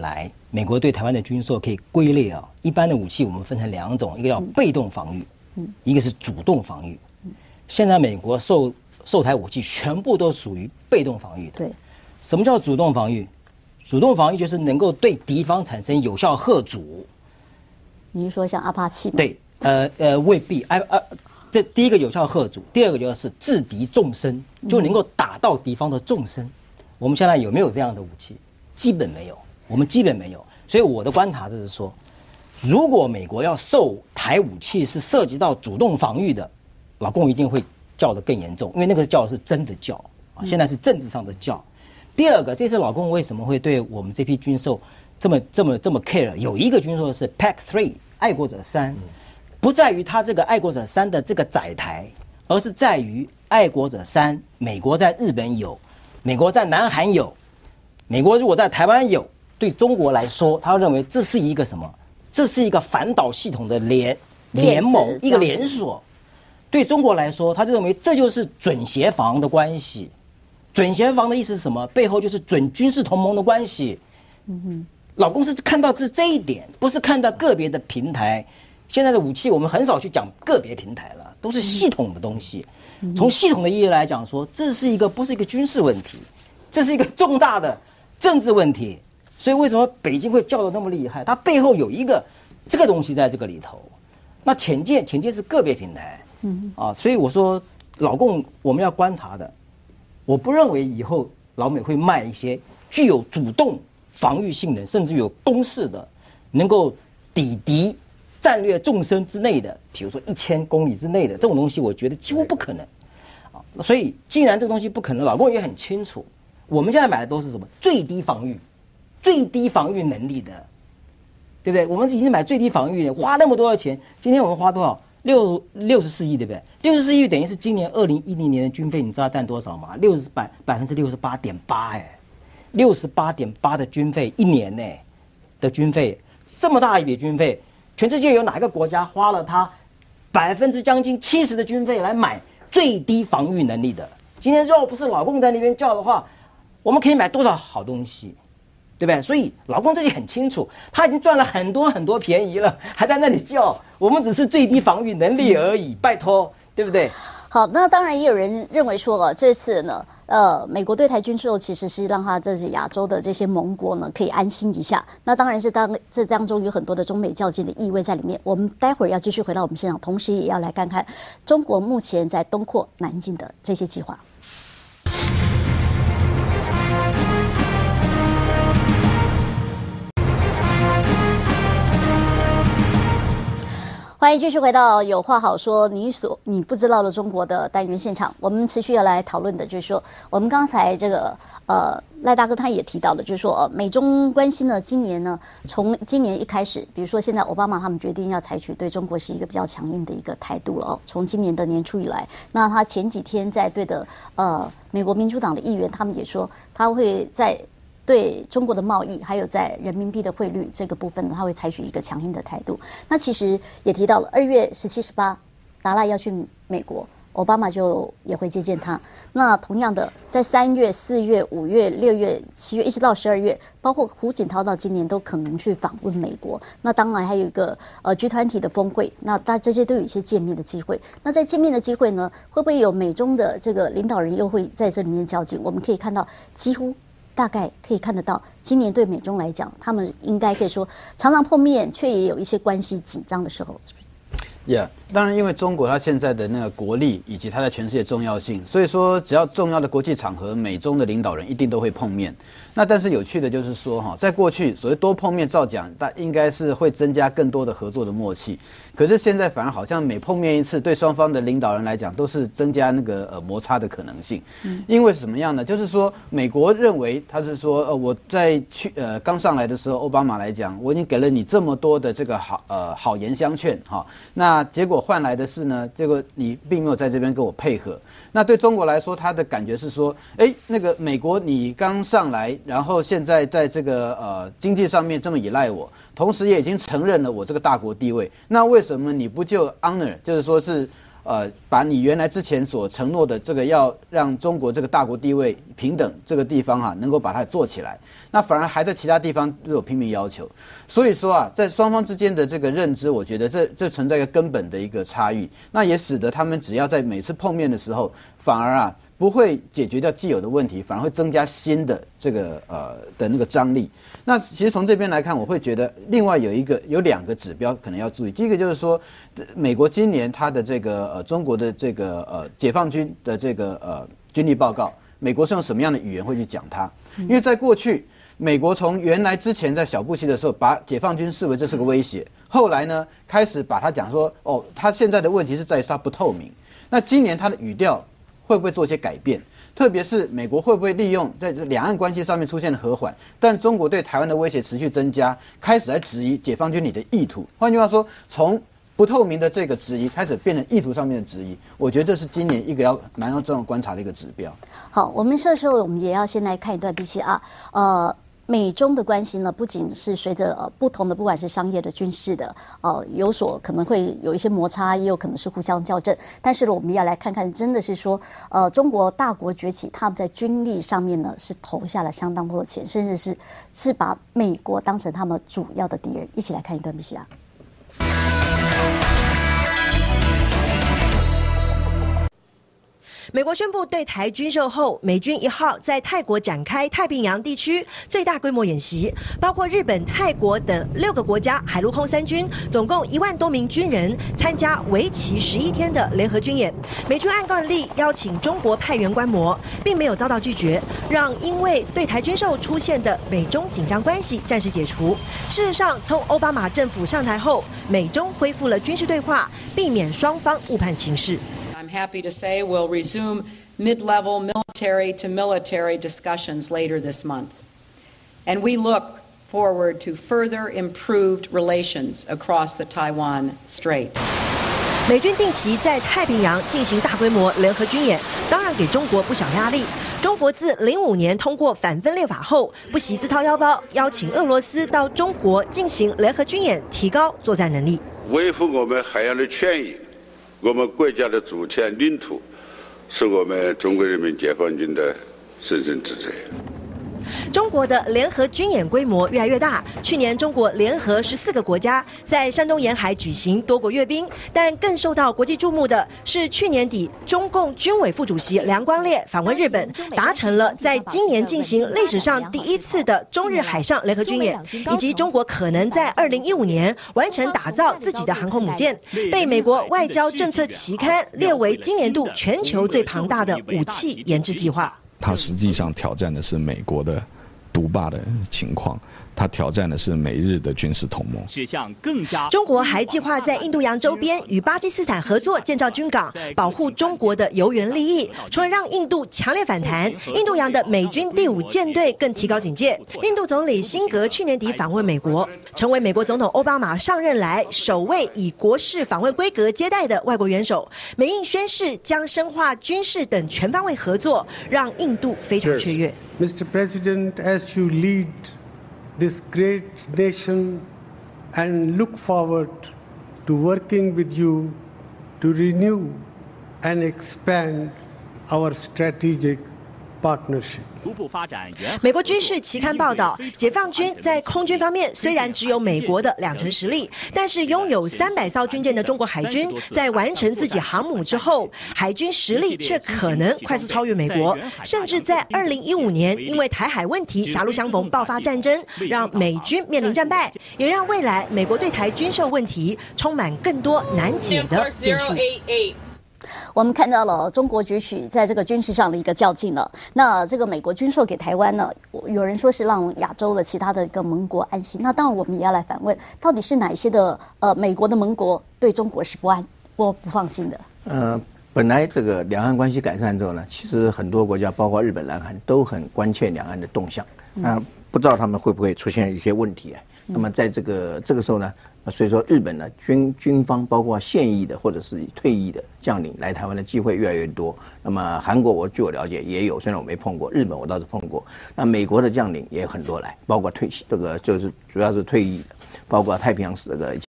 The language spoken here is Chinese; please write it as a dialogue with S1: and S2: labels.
S1: 来，美国对台湾的军售可以归类啊，一般的武器我们分成两种，一个叫被动防御，嗯，一个是主动防御。现在美国售售台武器全部都属于被动防御的。
S2: 对，
S1: 什么叫主动防御？主动防御就是能够对敌方产生有效贺阻。
S2: 你是说像阿帕奇吗？
S1: 对，呃呃，未必。哎呃，这第一个有效贺阻，第二个就是制敌纵深，就能够打到敌方的纵深。我们现在有没有这样的武器？基本没有，我们基本没有。所以我的观察就是说，如果美国要售台武器是涉及到主动防御的，老共一定会叫得更严重，因为那个叫是真的叫啊，现在是政治上的叫。第二个，这次老共为什么会对我们这批军售这么这么这么 care？有一个军售是 Pack Three 爱国者三，不在于他这个爱国者三的这个载台，而是在于爱国者三，美国在日本有，美国在南韩有，美国如果在台湾有，对中国来说，他认为这是一个什么？这是一个反导系统的联联盟，一个连锁。对中国来说，他就认为这就是准协防的关系。准协防的意思是什么？背后就是准军事同盟的关系。嗯哼，老公是看到是这一点，不是看到个别的平台。现在的武器我们很少去讲个别平台了，都是系统的东西。从系统的意义来讲，说这是一个不是一个军事问题，这是一个重大的政治问题。所以为什么北京会叫的那么厉害？它背后有一个这个东西在这个里头。那浅见，浅见是个别平台。嗯啊，所以我说老共我们要观察的。我不认为以后老美会卖一些具有主动防御性能，甚至有攻势的，能够抵敌战略纵深之内的，比如说一千公里之内的这种东西，我觉得几乎不可能。啊，所以既然这个东西不可能，老共也很清楚，我们现在买的都是什么最低防御、最低防御能力的，对不对？我们已经买最低防御，花那么多的钱，今天我们花多少？六六十四亿对不对？六十四亿等于是今年二零一零年的军费，你知道占多少吗？六十百百分之六十八点八哎，六十八点八的军费一年呢的军费，这么大一笔军费，全世界有哪个国家花了它百分之将近七十的军费来买最低防御能力的？今天如果不是老公在那边叫的话，我们可以买多少好东西？对不对？所以老公自己很清楚，他已经赚了很多很多便宜了，还在那里叫我们只是最低防御能力而已，拜托，对不对？
S2: 好，那当然也有人认为说了，这次呢，呃，美国对台军售其实是让他这些亚洲的这些盟国呢可以安心一下。那当然是当这当中有很多的中美较劲的意味在里面。我们待会儿要继续回到我们现场，同时也要来看看中国目前在东扩南进的这些计划。欢迎继续回到有话好说，你所你不知道的中国的单元现场。我们持续要来讨论的，就是说，我们刚才这个呃赖大哥他也提到了，就是说，呃美中关系呢，今年呢，从今年一开始，比如说现在奥巴马他们决定要采取对中国是一个比较强硬的一个态度了哦。从今年的年初以来，那他前几天在对的呃美国民主党的议员，他们也说他会在。对中国的贸易，还有在人民币的汇率这个部分呢，他会采取一个强硬的态度。那其实也提到了二月十七、十八，达赖要去美国，奥巴马就也会接见他。那同样的，在三月、四月、五月、六月、七月，一直到十二月，包括胡锦涛到今年都可能去访问美国。那当然还有一个呃集团体的峰会，那大这些都有一些见面的机会。那在见面的机会呢，会不会有美中的这个领导人又会在这里面较劲？我们可以看到几乎。大概可以看得到，今年对美中来讲，他们应该可以说常常碰面，却也有一些关系紧张的时候。
S3: Yeah，当然，因为中国它现在的那个国力以及它在全世界重要性，所以说只要重要的国际场合，美中的领导人一定都会碰面。那但是有趣的就是说，哈，在过去所谓多碰面照讲，但应该是会增加更多的合作的默契。可是现在反而好像每碰面一次，对双方的领导人来讲都是增加那个呃摩擦的可能性。嗯，因为什么样呢？就是说美国认为他是说，呃，我在去呃刚上来的时候，奥巴马来讲，我已经给了你这么多的这个好呃好言相劝哈，那结果换来的是呢，这个你并没有在这边跟我配合。那对中国来说，他的感觉是说，哎，那个美国你刚上来。然后现在在这个呃经济上面这么依赖我，同时也已经承认了我这个大国地位，那为什么你不就 honor，就是说是呃，把你原来之前所承诺的这个要让中国这个大国地位平等这个地方哈，能够把它做起来，那反而还在其他地方都有拼命要求。所以说啊，在双方之间的这个认知，我觉得这这存在一个根本的一个差异，那也使得他们只要在每次碰面的时候，反而啊。不会解决掉既有的问题，反而会增加新的这个呃的那个张力。那其实从这边来看，我会觉得另外有一个有两个指标可能要注意。第一个就是说，美国今年它的这个呃中国的这个呃解放军的这个呃军力报告，美国是用什么样的语言会去讲它？因为在过去，美国从原来之前在小布希的时候，把解放军视为这是个威胁，后来呢开始把它讲说，哦，它现在的问题是在于它不透明。那今年它的语调。会不会做一些改变？特别是美国会不会利用在这两岸关系上面出现了和缓，但中国对台湾的威胁持续增加，开始来质疑解放军你的意图。换句话说，从不透明的这个质疑开始变成意图上面的质疑，我觉得这是今年一个要蛮要重要观察的一个指标。
S2: 好，我们这时候我们也要先来看一段 B C 啊呃。美中的关系呢，不仅是随着呃不同的，不管是商业的、军事的，呃，有所可能会有一些摩擦，也有可能是互相校正。但是呢，我们要来看看，真的是说，呃，中国大国崛起，他们在军力上面呢，是投下了相当多的钱，甚至是是把美国当成他们主要的敌人。一起来看一段 B C 啊。
S4: 美国宣布对台军售后，美军一号在泰国展开太平洋地区最大规模演习，包括日本、泰国等六个国家海陆空三军，总共一万多名军人参加为期十一天的联合军演。美军按惯例邀请中国派员观摩，并没有遭到拒绝，让因为对台军售出现的美中紧张关系暂时解除。事实上，从奥巴马政府上台后，美中恢复了军事对话，避免双方误判情势。
S5: I'm happy to say we'll resume mid level military to military discussions later this month. And we look forward to further improved relations across the Taiwan Strait.
S4: 美军定期在太平洋进行大规模联合军演，当然给中国不小压力。中国自零五年通过反分裂法后，不惜自掏腰包邀请俄罗斯到中国进行联合军演，提高作战能力，
S6: 维护我们海洋的权益。 我们国家的主权领土，是我们中国人民解放军的神圣职责。
S4: 中国的联合军演规模越来越大。去年，中国联合十四个国家在山东沿海举行多国阅兵，但更受到国际注目的是，去年底中共军委副主席梁光烈访问日本，达成了在今年进行历史上第一次的中日海上联合军演，以及中国可能在二零一五年完成打造自己的航空母舰，被美国外交政策期刊列为今年度全球最庞大的武器研制计划。
S7: 它实际上挑战的是美国的独霸的情况。他挑战的是美日的军事同盟，是向
S4: 更加。中国还计划在印度洋周边与巴基斯坦合作建造军港，保护中国的油源利益。除了让印度强烈反弹，印度洋的美军第五舰队更提高警戒。印度总理辛格去年底访问美国，成为美国总统奥巴马上任来首位以国事访问规格接待的外国元首。美印宣誓将深化军事等全方位合作，让印度非常雀跃。
S8: Mr. President, as you lead. this great nation and look forward to working with you to renew and expand our strategic
S4: 美国军事期刊报道，解放军在空军方面虽然只有美国的两成实力，但是拥有三百艘军舰的中国海军，在完成自己航母之后，海军实力却可能快速超越美国，甚至在二零一五年因为台海问题狭路相逢爆发战争，让美军面临战败，也让未来美国对台军售问题充满更多难解的变数。
S2: 我们看到了中国崛起在这个军事上的一个较劲了。那这个美国军售给台湾呢？有人说是让亚洲的其他的一个盟国安心。那当然，我们也要来反问：到底是哪一些的呃美国的盟国对中国是不安、不不放心的？
S9: 呃，本来这个两岸关系改善之后呢，其实很多国家，包括日本、南韩，都很关切两岸的动向。嗯，不知道他们会不会出现一些问题啊？那么在这个这个时候呢？所以说，日本呢军军方包括现役的或者是退役的将领来台湾的机会越来越多。那么韩国，我据我了解也有，虽然我没碰过。日本我倒是碰过。那美国的将领也很多来，包括退这个就是主要是退役的，包括太平洋这个。